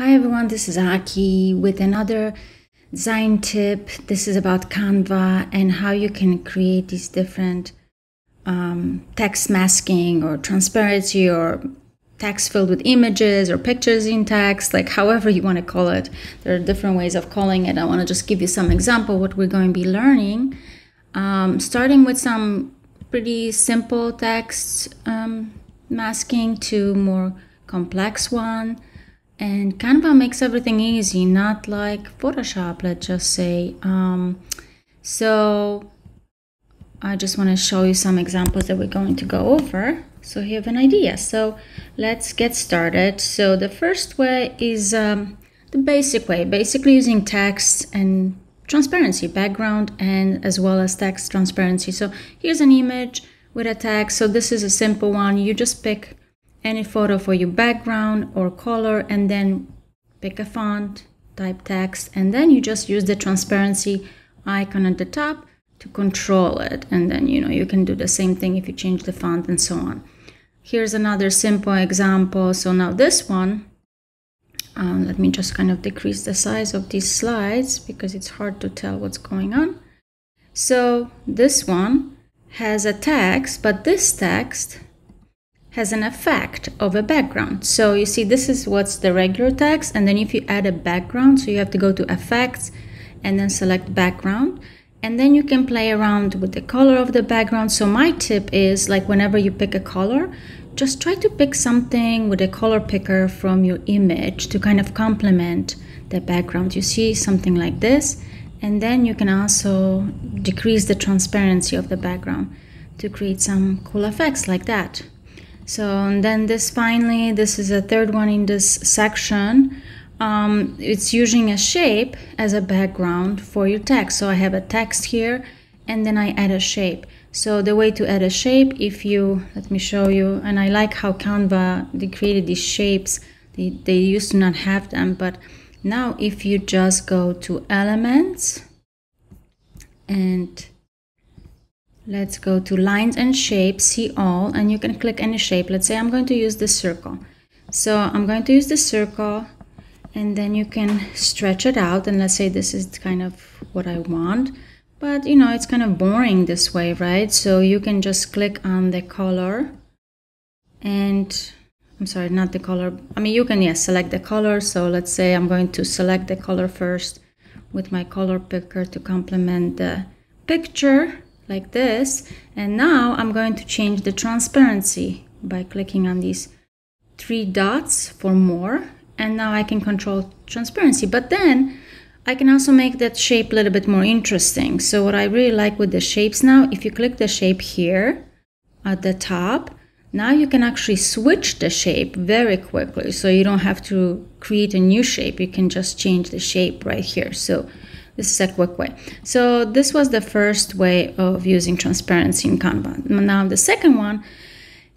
Hi everyone, this is Aki with another design tip. This is about Canva and how you can create these different um, text masking or transparency or text filled with images or pictures in text, like however you want to call it. There are different ways of calling it. I want to just give you some example what we're going to be learning. Um, starting with some pretty simple text um, masking to more complex one and Canva makes everything easy, not like Photoshop, let's just say. Um, so I just want to show you some examples that we're going to go over so you have an idea. So let's get started. So the first way is um, the basic way, basically using text and transparency, background and as well as text transparency. So here's an image with a text. So this is a simple one. You just pick any photo for your background or color and then pick a font, type text, and then you just use the transparency icon at the top to control it. And then, you know, you can do the same thing if you change the font and so on. Here's another simple example. So now this one, um, let me just kind of decrease the size of these slides because it's hard to tell what's going on. So this one has a text, but this text has an effect of a background. So you see, this is what's the regular text. And then if you add a background, so you have to go to effects and then select background. And then you can play around with the color of the background. So my tip is like whenever you pick a color, just try to pick something with a color picker from your image to kind of complement the background. You see something like this. And then you can also decrease the transparency of the background to create some cool effects like that. So and then this finally, this is a third one in this section. Um, it's using a shape as a background for your text. So I have a text here and then I add a shape. So the way to add a shape, if you, let me show you, and I like how Canva, they created these shapes. They, they used to not have them, but now if you just go to elements and Let's go to lines and shapes, see all, and you can click any shape. Let's say I'm going to use the circle. So I'm going to use the circle and then you can stretch it out and let's say this is kind of what I want. But you know, it's kind of boring this way, right? So you can just click on the color and I'm sorry, not the color. I mean, you can, yes, select the color. So let's say I'm going to select the color first with my color picker to complement the picture like this. And now I'm going to change the transparency by clicking on these three dots for more. And now I can control transparency. But then I can also make that shape a little bit more interesting. So what I really like with the shapes now, if you click the shape here at the top, now you can actually switch the shape very quickly. So you don't have to create a new shape. You can just change the shape right here. So this is a quick way. So this was the first way of using transparency in Canva. Now the second one,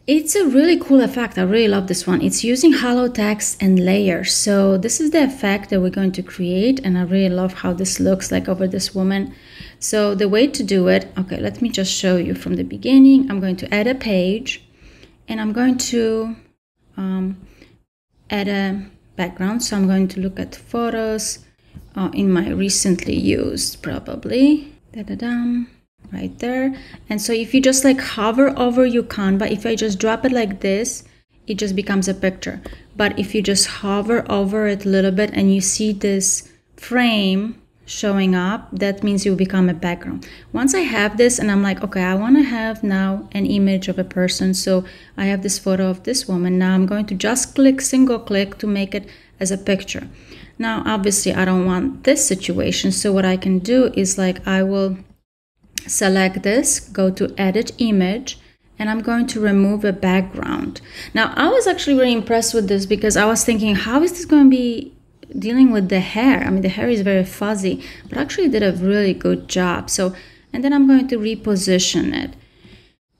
it's a really cool effect. I really love this one. It's using hollow text and layers. So this is the effect that we're going to create and I really love how this looks like over this woman. So the way to do it, okay, let me just show you from the beginning. I'm going to add a page and I'm going to um, add a background. So I'm going to look at photos, uh, in my recently used probably. Da da da right there. And so if you just like hover over your canva if i just drop it like this it just becomes a picture. But if you just hover over it a little bit and you see this frame showing up that means you become a background. Once i have this and i'm like okay i want to have now an image of a person. So i have this photo of this woman. Now i'm going to just click single click to make it as a picture now, obviously, I don't want this situation. So what I can do is like I will select this, go to edit image, and I'm going to remove a background. Now, I was actually really impressed with this because I was thinking, how is this going to be dealing with the hair? I mean, the hair is very fuzzy, but actually did a really good job. So, and then I'm going to reposition it.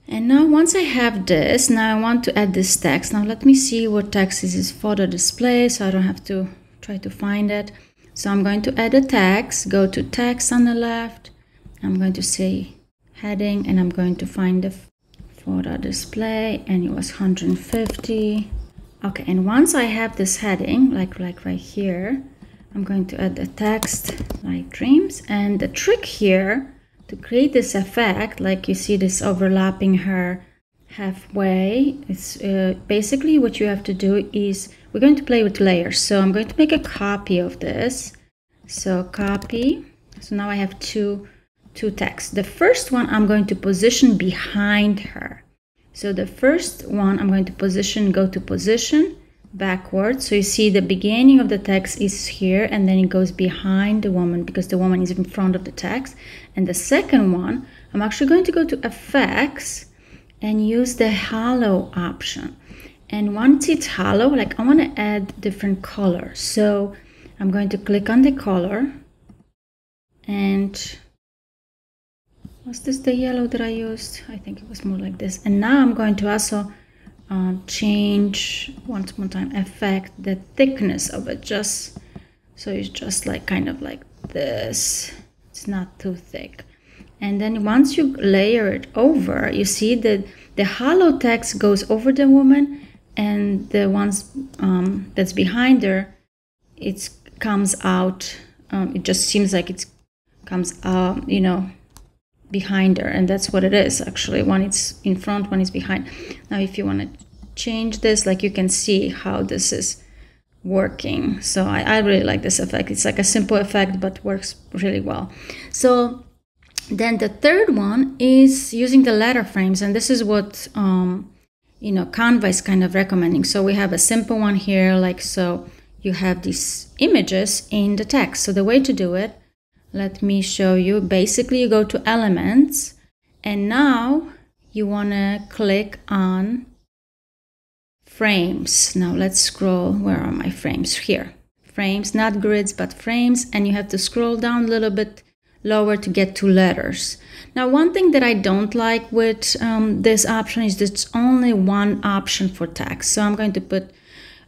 And now once I have this, now I want to add this text. Now let me see what text is this photo display so I don't have to try to find it. So I'm going to add a text, go to text on the left. I'm going to say heading and I'm going to find the photo display and it was 150. Okay, and once I have this heading, like, like right here, I'm going to add the text like dreams. And the trick here to create this effect, like you see this overlapping her halfway, it's uh, basically what you have to do is we're going to play with layers. So I'm going to make a copy of this. So copy. So now I have two, two texts. The first one I'm going to position behind her. So the first one I'm going to position, go to position, backwards. So you see the beginning of the text is here and then it goes behind the woman because the woman is in front of the text. And the second one, I'm actually going to go to effects and use the halo option. And once it's halo, like I want to add different colors. So I'm going to click on the color and was this the yellow that I used? I think it was more like this. And now I'm going to also uh, change once more time effect the thickness of it just so it's just like kind of like this it's not too thick and then once you layer it over you see that the halo text goes over the woman and the ones um, that's behind her it comes out um, it just seems like it comes out you know behind her. And that's what it is actually. One is in front one is behind. Now if you want to change this like you can see how this is working. So I, I really like this effect. It's like a simple effect but works really well. So then the third one is using the letter frames and this is what um, you know canva is kind of recommending so we have a simple one here like so you have these images in the text so the way to do it let me show you. Basically, you go to elements and now you want to click on frames. Now let's scroll. Where are my frames? Here. Frames, not grids, but frames. And you have to scroll down a little bit lower to get to letters. Now, one thing that I don't like with um, this option is that it's only one option for text. So I'm going to put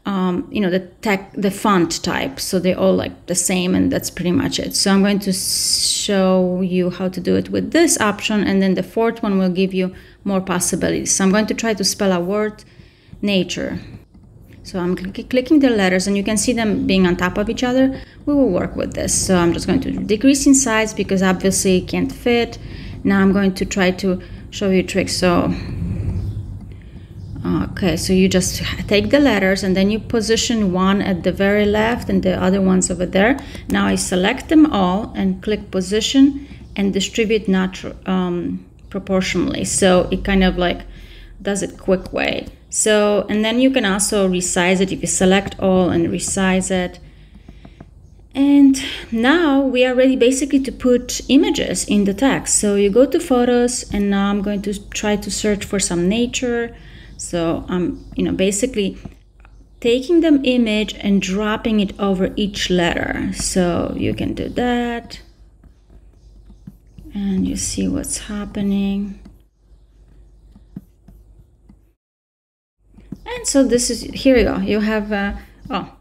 um, you know the tech the font type so they're all like the same and that's pretty much it so i'm going to show you how to do it with this option and then the fourth one will give you more possibilities so i'm going to try to spell a word nature so i'm cl clicking the letters and you can see them being on top of each other we will work with this so i'm just going to decrease in size because obviously it can't fit now i'm going to try to show you tricks so Okay, so you just take the letters and then you position one at the very left and the other ones over there. Now I select them all and click position and distribute not um, proportionally. So it kind of like does it quick way. So, and then you can also resize it if you select all and resize it. And now we are ready basically to put images in the text. So you go to photos and now I'm going to try to search for some nature so I'm, you know, basically taking the image and dropping it over each letter. So you can do that. And you see what's happening. And so this is, here you go. You have, uh, oh,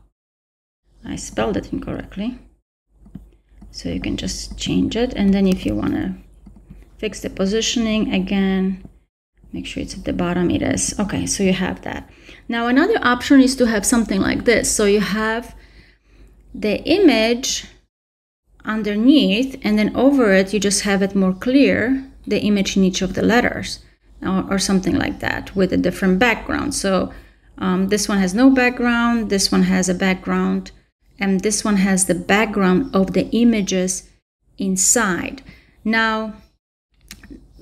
I spelled it incorrectly. So you can just change it. And then if you want to fix the positioning again, make sure it's at the bottom it is okay so you have that now another option is to have something like this so you have the image underneath and then over it you just have it more clear the image in each of the letters or, or something like that with a different background so um, this one has no background this one has a background and this one has the background of the images inside now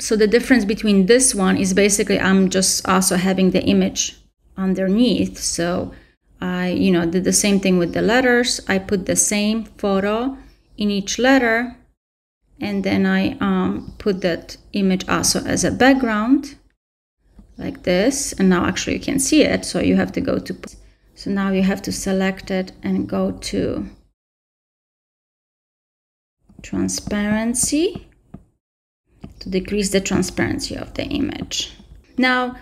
so the difference between this one is basically I'm just also having the image underneath. So I, you know, did the same thing with the letters. I put the same photo in each letter and then I um, put that image also as a background like this. And now actually you can see it. So you have to go to, so now you have to select it and go to transparency to decrease the transparency of the image. Now,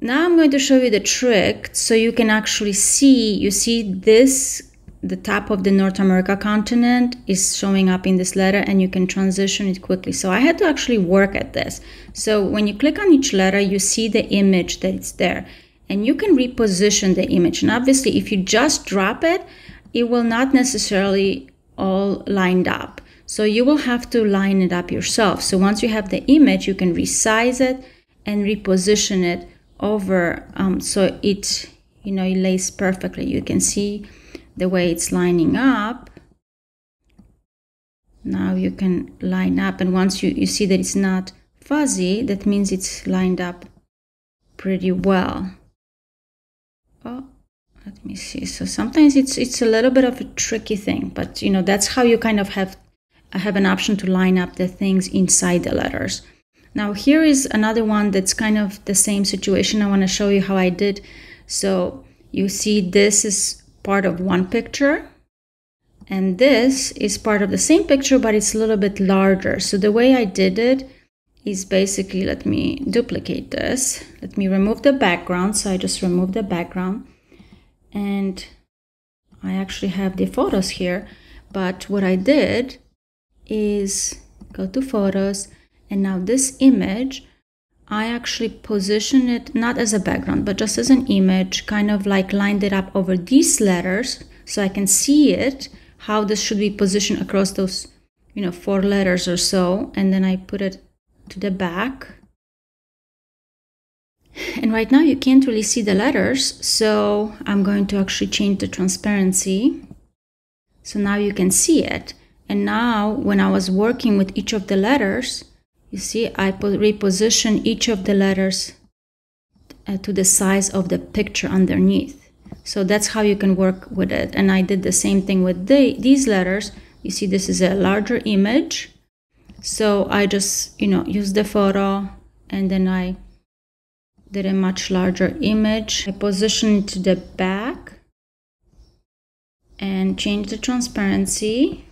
now I'm going to show you the trick so you can actually see, you see this, the top of the North America continent is showing up in this letter and you can transition it quickly. So I had to actually work at this. So when you click on each letter, you see the image that it's there. and you can reposition the image. And obviously, if you just drop it, it will not necessarily all lined up. So you will have to line it up yourself. So once you have the image, you can resize it and reposition it over um, so it you know it lays perfectly. You can see the way it's lining up. Now you can line up and once you, you see that it's not fuzzy, that means it's lined up pretty well. Oh, let me see. So sometimes it's it's a little bit of a tricky thing, but you know that's how you kind of have have an option to line up the things inside the letters. Now here is another one that's kind of the same situation. I want to show you how I did. So you see this is part of one picture and this is part of the same picture but it's a little bit larger. So the way I did it is basically, let me duplicate this. Let me remove the background. So I just remove the background and I actually have the photos here. But what I did is go to photos and now this image I actually position it not as a background but just as an image kind of like lined it up over these letters so I can see it how this should be positioned across those you know four letters or so and then I put it to the back. And right now you can't really see the letters so I'm going to actually change the transparency. So now you can see it. And now when I was working with each of the letters, you see I reposition each of the letters uh, to the size of the picture underneath. So that's how you can work with it. And I did the same thing with the, these letters. You see this is a larger image. So I just, you know, use the photo and then I did a much larger image. I positioned to the back and change the transparency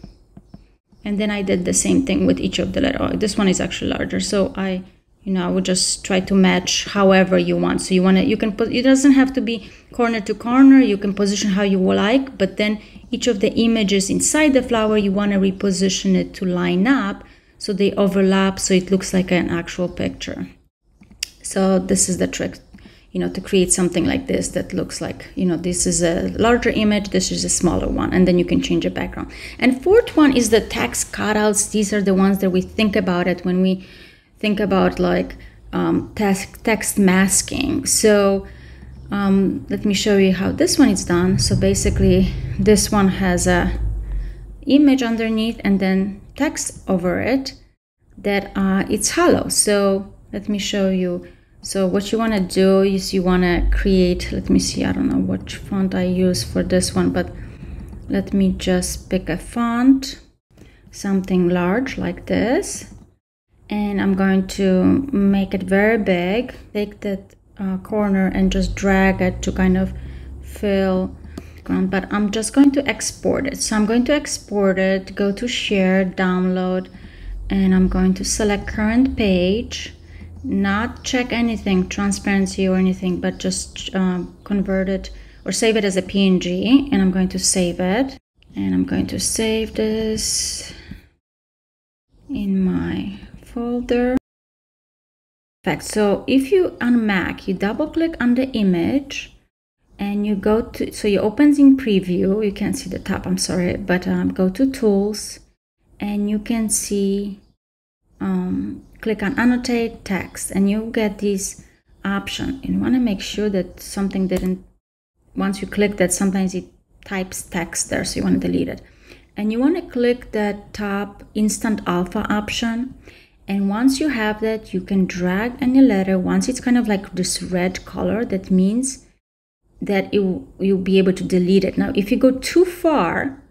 and then I did the same thing with each of the letter. Oh, this one is actually larger, so I, you know, I would just try to match however you want. So you want to, you can put, it doesn't have to be corner to corner. You can position how you like, but then each of the images inside the flower, you want to reposition it to line up so they overlap, so it looks like an actual picture. So this is the trick you know, to create something like this that looks like, you know, this is a larger image, this is a smaller one, and then you can change the background. And fourth one is the text cutouts. These are the ones that we think about it when we think about like um, text, text masking. So um, let me show you how this one is done. So basically this one has a image underneath and then text over it that uh, it's hollow. So let me show you so what you want to do is you want to create, let me see, I don't know which font I use for this one, but let me just pick a font, something large like this. And I'm going to make it very big, take that uh, corner and just drag it to kind of fill ground, but I'm just going to export it. So I'm going to export it, go to share, download, and I'm going to select current page not check anything, transparency or anything, but just um, convert it or save it as a PNG. And I'm going to save it. And I'm going to save this in my folder. Fact. So if you on Mac, you double click on the image and you go to, so you opens in preview, you can't see the top, I'm sorry, but um, go to tools and you can see um, click on annotate text and you get this option. You want to make sure that something didn't once you click that sometimes it types text there so you want to delete it. And you want to click that top instant alpha option. And once you have that you can drag any letter. Once it's kind of like this red color that means that it, you'll be able to delete it. Now if you go too far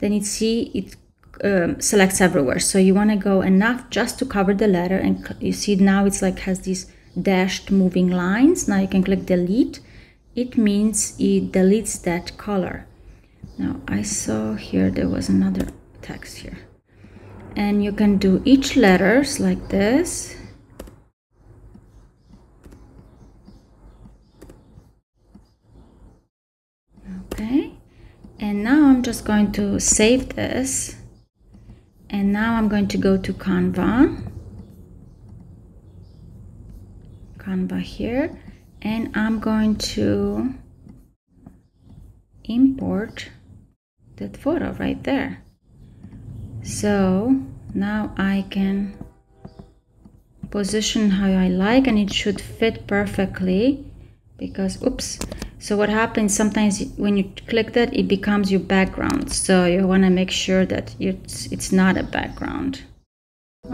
then it see it um, selects everywhere. So you want to go enough just to cover the letter and you see now it's like has these dashed moving lines. Now you can click delete. It means it deletes that color. Now I saw here there was another text here. And you can do each letters like this. Okay. And now I'm just going to save this and now I'm going to go to Canva Canva here and I'm going to import that photo right there. So now I can position how I like and it should fit perfectly because oops so what happens sometimes when you click that it becomes your background. So you want to make sure that it's, it's not a background.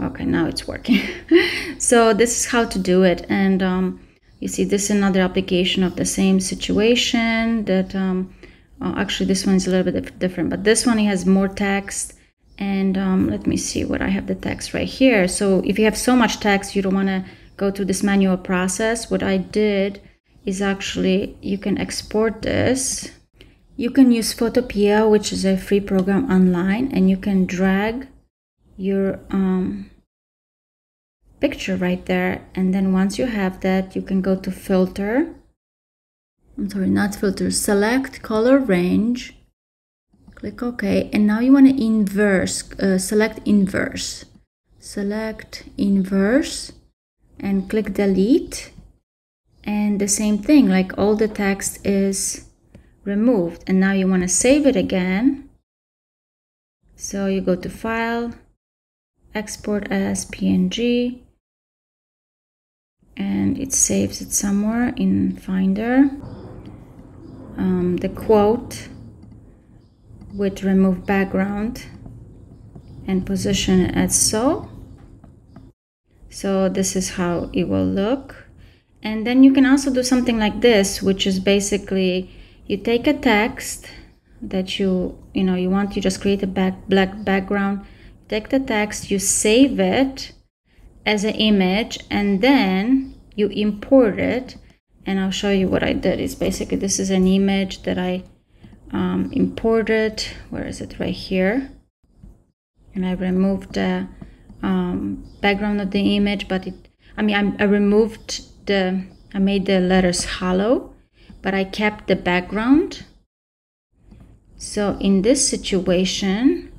Okay now it's working. So this is how to do it. And um, you see this is another application of the same situation that um, oh, actually this one is a little bit different but this one has more text. And um, let me see what I have the text right here. So if you have so much text you don't want to go through this manual process. What I did is actually you can export this. You can use Photopea, which is a free program online and you can drag your um, picture right there. And then once you have that you can go to filter. I'm sorry not filter select color range. Click OK. And now you want to inverse uh, select inverse. Select inverse and click delete and the same thing like all the text is removed. And now you want to save it again. So you go to file export as png and it saves it somewhere in finder. Um, the quote with remove background and position as so. So this is how it will look and then you can also do something like this which is basically you take a text that you you know you want you just create a back black background. Take the text you save it as an image and then you import it. And I'll show you what I did. It's basically this is an image that I um, imported. Where is it? Right here. And I removed the um, background of the image but it I mean I, I removed the I made the letters hollow but I kept the background. So in this situation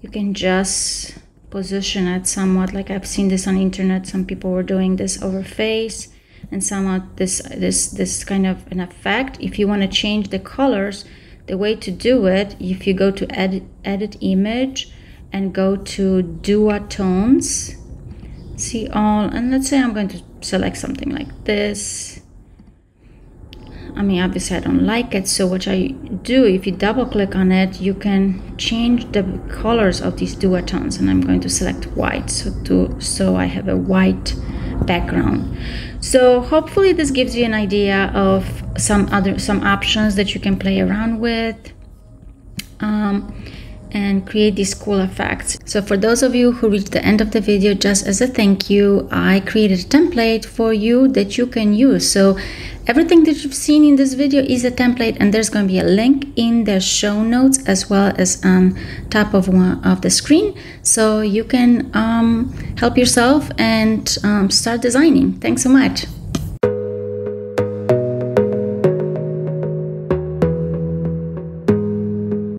you can just position it somewhat like I've seen this on internet some people were doing this over face and somewhat this this this kind of an effect. If you want to change the colors the way to do it if you go to edit edit image and go to duotones see all and let's say I'm going to select something like this. I mean obviously I don't like it so what I do if you double click on it you can change the colors of these duotones and I'm going to select white so to so I have a white background. So hopefully this gives you an idea of some other some options that you can play around with. Um, and create these cool effects. So for those of you who reached the end of the video, just as a thank you, I created a template for you that you can use. So everything that you've seen in this video is a template and there's going to be a link in the show notes as well as on top of one of the screen. So you can um, help yourself and um, start designing. Thanks so much.